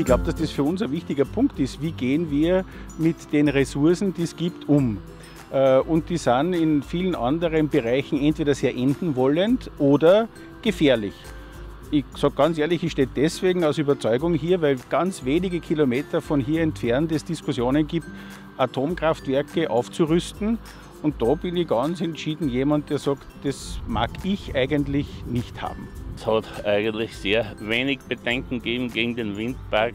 ich glaube, dass das für uns ein wichtiger Punkt ist. Wie gehen wir mit den Ressourcen, die es gibt, um? Äh, und die sind in vielen anderen Bereichen entweder sehr endenwollend oder gefährlich. Ich sage ganz ehrlich, ich stehe deswegen aus Überzeugung hier, weil ganz wenige Kilometer von hier entfernt es Diskussionen gibt, Atomkraftwerke aufzurüsten. Und da bin ich ganz entschieden jemand, der sagt, das mag ich eigentlich nicht haben. Es hat eigentlich sehr wenig Bedenken gegeben gegen den Windpark.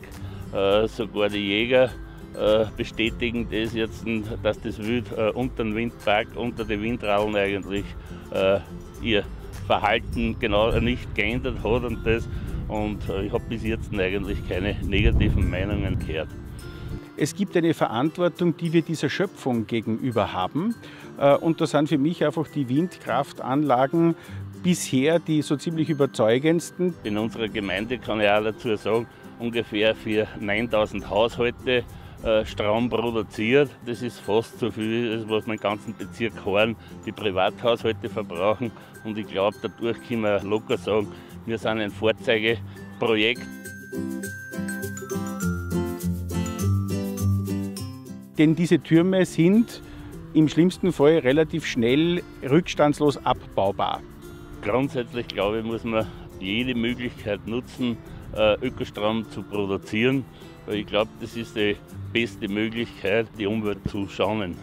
Äh, sogar die Jäger äh, bestätigen das jetzt, dass das Wild äh, unter dem Windpark, unter den Windrauen eigentlich äh, ihr Verhalten genau nicht geändert hat und das. Und ich habe bis jetzt eigentlich keine negativen Meinungen gehört. Es gibt eine Verantwortung, die wir dieser Schöpfung gegenüber haben. Und da sind für mich einfach die Windkraftanlagen bisher die so ziemlich überzeugendsten. In unserer Gemeinde kann ich auch dazu sagen, ungefähr für 9000 Haushalte äh, Strom produziert. Das ist fast so viel, was man im ganzen Bezirk Horn die Privathaushalte verbrauchen. Und ich glaube, dadurch können wir locker sagen, wir sind ein Vorzeigeprojekt. Denn diese Türme sind im schlimmsten Fall relativ schnell rückstandslos abbaubar. Grundsätzlich glaube ich, muss man jede Möglichkeit nutzen, äh, Ökostrom zu produzieren. Weil ich glaube, das ist die beste Möglichkeit, die Umwelt zu schonen.